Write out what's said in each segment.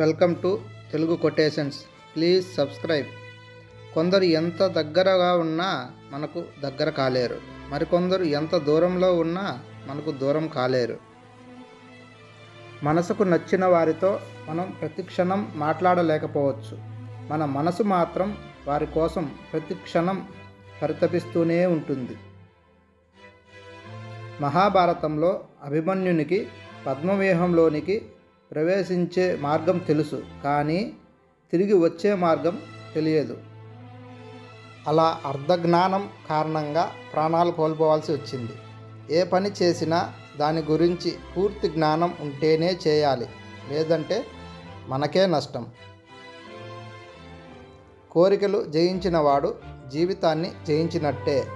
Welcome to Telugu quotations. Please subscribe. కొందరు ఎంత దగ్గరగా ఉన్నా మనకు దగ్గర కాలేరు. మరికొందరు ఎంత దూరంలో ఉన్నా మనకు దూరం కాలేరు. మనసుకు నచ్చిన వారితో మనం ప్రతిక్షణం మాట్లాడలేకపోవచ్చు. మన మనసు మాత్రం వారి కోసం ప్రతి క్షణం పరితపిస్తూనే ఉంటుంది. మహాభారతంలో అభిమన్యునికి పద్మవ్యూహంలోనికి ప్రవేశించే మార్గం తెలుసు కానీ తిరిగి వచ్చే మార్గం తెలియదు. అలా అర్ధజ్ఞానం కారణంగా ప్రాణాలు కోల్పోవాల్సి వచ్చింది. ఏ పని చేసినా దాని గురించి పూర్తి జ్ఞానం ఉంటేనే చేయాలి లేదంటే మనకే నష్టం. కోరికలు జయించినవాడు జీవితాన్ని జయించినట్టే.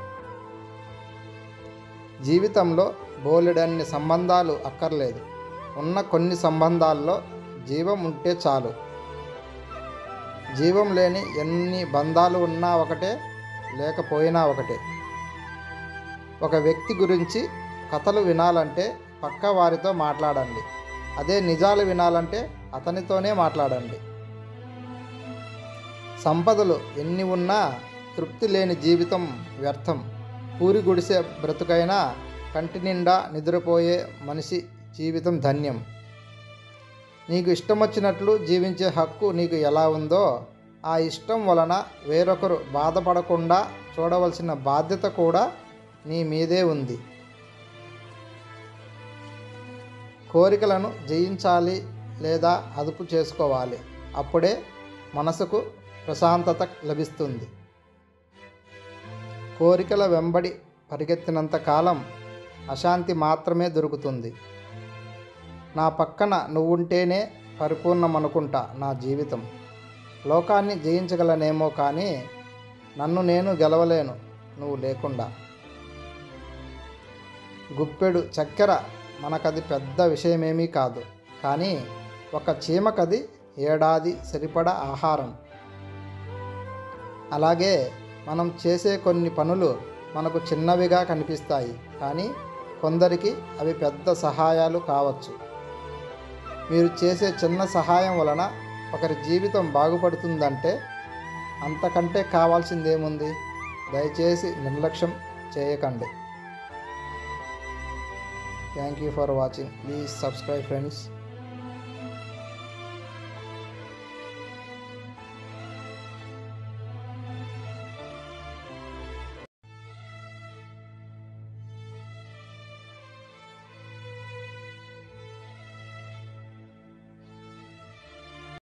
జీవితంలో బోలెడన్ని సంబంధాలు అక్కర్లేదు. ఉన్న కొన్ని సంబంధాల్లో జీవం ఉంటే చాలు. జీవం లేని ఎన్ని బంధాలు ఉన్నా ఒకటే లేకపోయినా ఒకటే. ఒక వ్యక్తి గురించి కథలు వినాలంటే పక్క వారితో మాట్లాడండి. అదే నిజాలు వినాలంటే అతనితోనే మాట్లాడండి. సంపదలు ఎన్ని ఉన్నా తృప్తి లేని జీవితం వ్యర్థం. పూరి గుడిసె బ్రతుకైనా కంటి నిండా నిద్రపోయే మనిషి జీవితం ధన్యం. నీకు ఇష్టం వచ్చినట్లు జీవించే హక్కు నీకు ఎలా ఉందో ఆ ఇష్టం వలన వేరొకరు బాధపడకుండా చూడవలసిన బాధ్యత కూడా నీ మీదే ఉంది. కోరికలను జయించాలి లేదా అదుపు చేసుకోవాలి. అప్పుడే మనసుకు ప్రశాంతత లభిస్తుంది. కోరికల వెంబడి పరిగెత్తినంత కాలం అశాంతి మాత్రమే దొరుకుతుంది. నా పక్కన నువ్వుంటేనే పరిపూర్ణమనుకుంటా నా జీవితం. లోకాన్ని జయించగలనేమో కానీ నన్ను నేను గెలవలేను నువ్వు లేకుండా. గుప్పెడు చక్కెర మనకది పెద్ద విషయమేమీ కాదు కానీ ఒక చీమకది ఏడాది సరిపడా ఆహారం. అలాగే మనం చేసే కొన్ని పనులు మనకు చిన్నవిగా కనిపిస్తాయి కానీ కొందరికి అవి పెద్ద సహాయాలు కావచ్చు. మీరు చేసే చిన్న సహాయం వలన ఒకరి జీవితం బాగుపడుతుందంటే అంతకంటే కావాల్సిందేముంది? దయచేసి నిర్లక్ష్యం చేయకండి. Thank you for watching please subscribe friends